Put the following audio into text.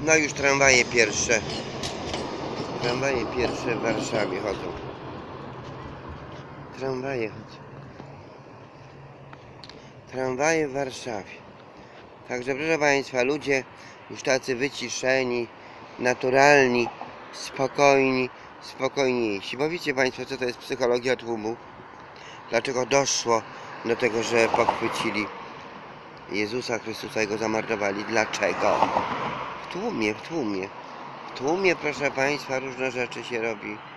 No już tramwaje pierwsze. Tramwaje pierwsze w Warszawie chodzą. Tramwaje chodzą. Tramwaje w Warszawie. Także proszę Państwa, ludzie już tacy wyciszeni, naturalni, spokojni, spokojniejsi. Bo wiecie Państwo, co to jest psychologia tłumu? Dlaczego doszło do tego, że pochwycili Jezusa Chrystusa i go zamordowali? Dlaczego? W tłumie, w tłumie. W tłumie, proszę Państwa, różne rzeczy się robi.